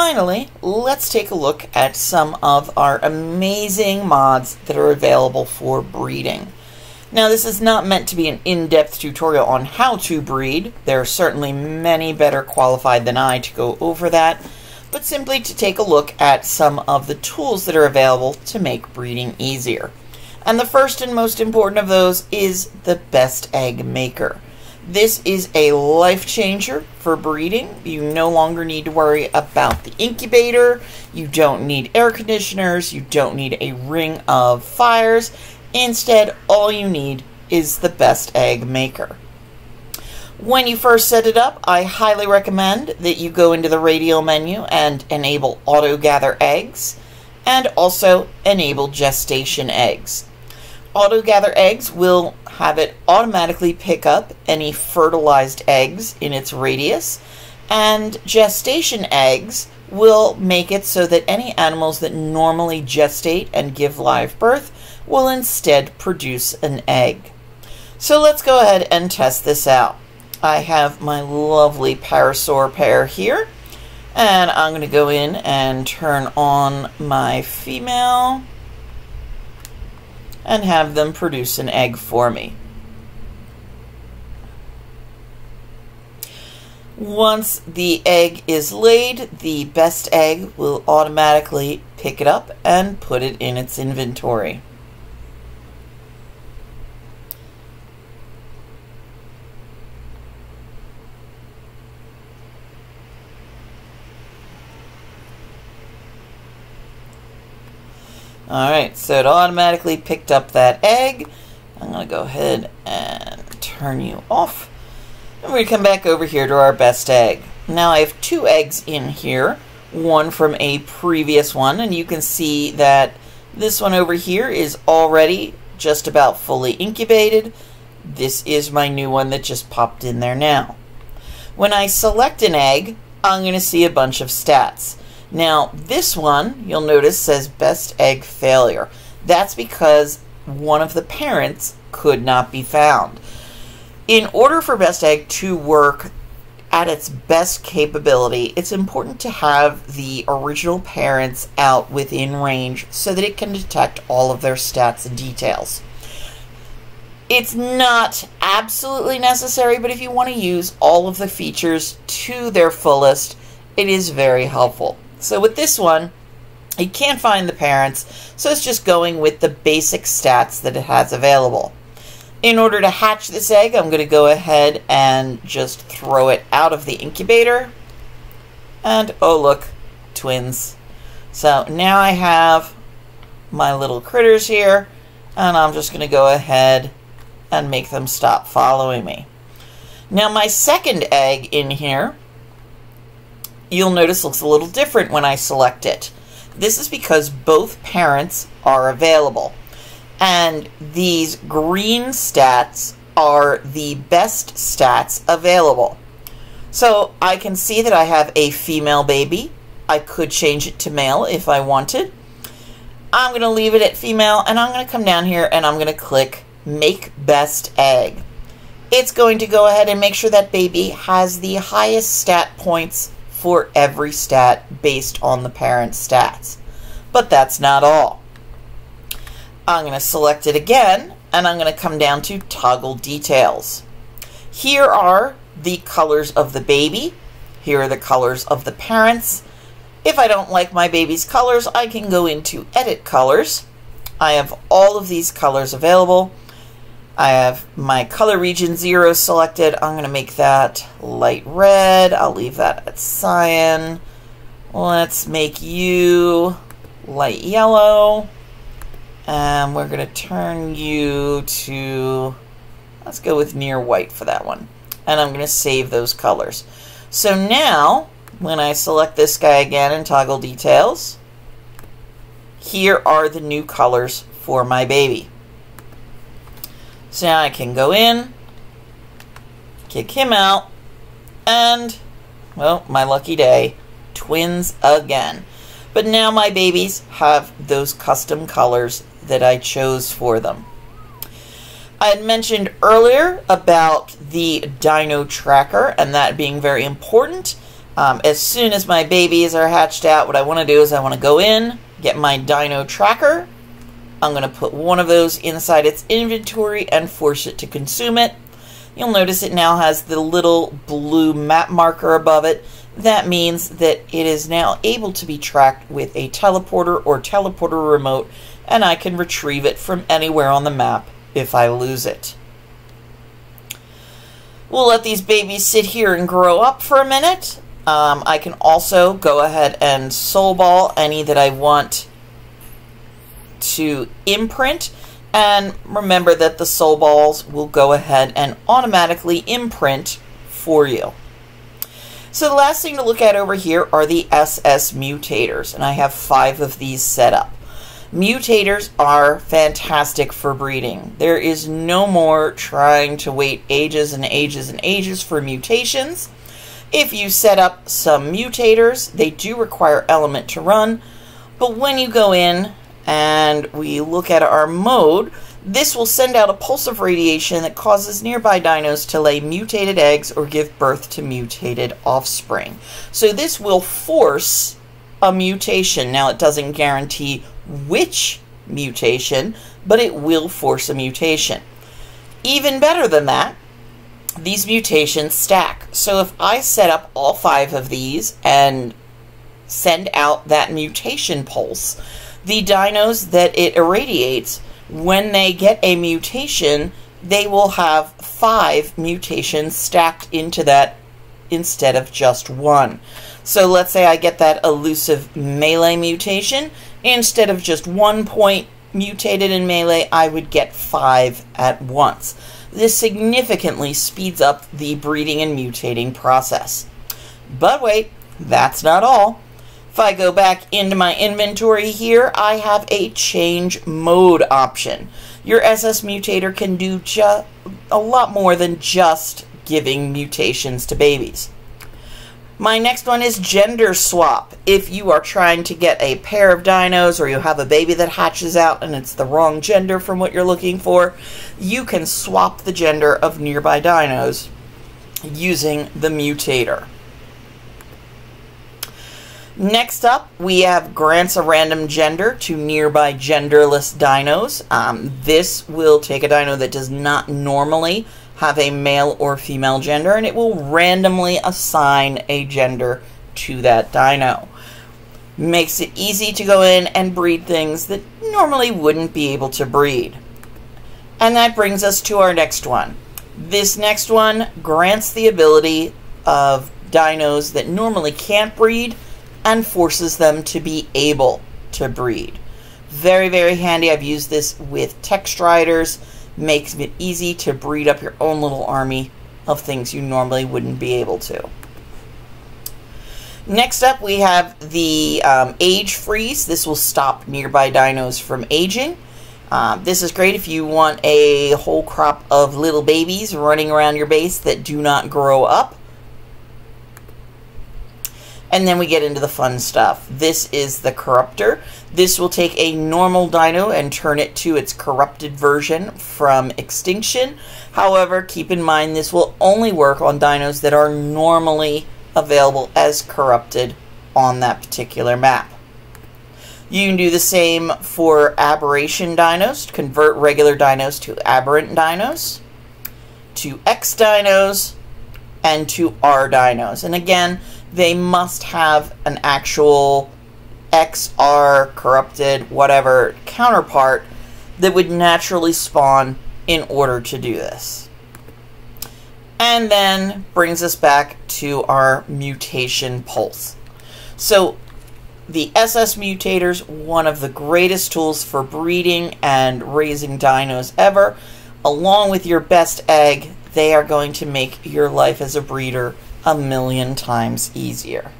finally, let's take a look at some of our amazing mods that are available for breeding. Now, this is not meant to be an in-depth tutorial on how to breed. There are certainly many better qualified than I to go over that, but simply to take a look at some of the tools that are available to make breeding easier. And the first and most important of those is the Best Egg Maker. This is a life changer for breeding. You no longer need to worry about the incubator. You don't need air conditioners. You don't need a ring of fires. Instead, all you need is the best egg maker. When you first set it up, I highly recommend that you go into the radial menu and enable auto gather eggs and also enable gestation eggs. Auto gather eggs will have it automatically pick up any fertilized eggs in its radius, and gestation eggs will make it so that any animals that normally gestate and give live birth will instead produce an egg. So let's go ahead and test this out. I have my lovely parasaur pair here, and I'm going to go in and turn on my female and have them produce an egg for me. Once the egg is laid, the best egg will automatically pick it up and put it in its inventory. Alright, so it automatically picked up that egg. I'm going to go ahead and turn you off. And we're going to come back over here to our best egg. Now I have two eggs in here, one from a previous one, and you can see that this one over here is already just about fully incubated. This is my new one that just popped in there now. When I select an egg, I'm going to see a bunch of stats. Now, this one, you'll notice, says best egg failure. That's because one of the parents could not be found. In order for best egg to work at its best capability, it's important to have the original parents out within range so that it can detect all of their stats and details. It's not absolutely necessary, but if you want to use all of the features to their fullest, it is very helpful. So with this one, you can't find the parents, so it's just going with the basic stats that it has available. In order to hatch this egg, I'm going to go ahead and just throw it out of the incubator. And, oh look, twins. So now I have my little critters here, and I'm just going to go ahead and make them stop following me. Now my second egg in here you'll notice looks a little different when I select it. This is because both parents are available. And these green stats are the best stats available. So I can see that I have a female baby. I could change it to male if I wanted. I'm going to leave it at female and I'm going to come down here and I'm going to click make best egg. It's going to go ahead and make sure that baby has the highest stat points for every stat based on the parent stats. But that's not all. I'm going to select it again, and I'm going to come down to Toggle Details. Here are the colors of the baby. Here are the colors of the parents. If I don't like my baby's colors, I can go into Edit Colors. I have all of these colors available. I have my color region 0 selected. I'm going to make that light red. I'll leave that at cyan. Let's make you light yellow. And we're going to turn you to, let's go with near white for that one. And I'm going to save those colors. So now, when I select this guy again and toggle details, here are the new colors for my baby. So now I can go in, kick him out, and, well, my lucky day, twins again. But now my babies have those custom colors that I chose for them. I had mentioned earlier about the dino tracker and that being very important. Um, as soon as my babies are hatched out, what I want to do is I want to go in, get my dino tracker. I'm going to put one of those inside its inventory and force it to consume it. You'll notice it now has the little blue map marker above it. That means that it is now able to be tracked with a teleporter or teleporter remote, and I can retrieve it from anywhere on the map if I lose it. We'll let these babies sit here and grow up for a minute. Um, I can also go ahead and soul ball any that I want to imprint. And remember that the soul balls will go ahead and automatically imprint for you. So the last thing to look at over here are the SS mutators, and I have five of these set up. Mutators are fantastic for breeding. There is no more trying to wait ages and ages and ages for mutations. If you set up some mutators, they do require element to run, but when you go in and we look at our mode, this will send out a pulse of radiation that causes nearby dinos to lay mutated eggs or give birth to mutated offspring. So this will force a mutation. Now, it doesn't guarantee which mutation, but it will force a mutation. Even better than that, these mutations stack. So if I set up all five of these and send out that mutation pulse, the dinos that it irradiates, when they get a mutation, they will have five mutations stacked into that instead of just one. So let's say I get that elusive melee mutation. Instead of just one point mutated in melee, I would get five at once. This significantly speeds up the breeding and mutating process. But wait, that's not all. If I go back into my inventory here, I have a change mode option. Your SS mutator can do a lot more than just giving mutations to babies. My next one is gender swap. If you are trying to get a pair of dinos or you have a baby that hatches out and it's the wrong gender from what you're looking for, you can swap the gender of nearby dinos using the mutator. Next up, we have grants a random gender to nearby genderless dinos. Um, this will take a dino that does not normally have a male or female gender, and it will randomly assign a gender to that dino. Makes it easy to go in and breed things that normally wouldn't be able to breed. And that brings us to our next one. This next one grants the ability of dinos that normally can't breed and forces them to be able to breed. Very, very handy. I've used this with text riders makes it easy to breed up your own little army of things you normally wouldn't be able to. Next up, we have the um, age freeze. This will stop nearby dinos from aging. Um, this is great if you want a whole crop of little babies running around your base that do not grow up. And then we get into the fun stuff. This is the Corruptor. This will take a normal dino and turn it to its corrupted version from extinction. However, keep in mind this will only work on dinos that are normally available as corrupted on that particular map. You can do the same for aberration dinos, convert regular dinos to aberrant dinos, to X dinos, and to R dinos. And again, they must have an actual XR corrupted whatever counterpart that would naturally spawn in order to do this. And then brings us back to our mutation pulse. So the SS mutators, one of the greatest tools for breeding and raising dinos ever. Along with your best egg, they are going to make your life as a breeder a million times easier.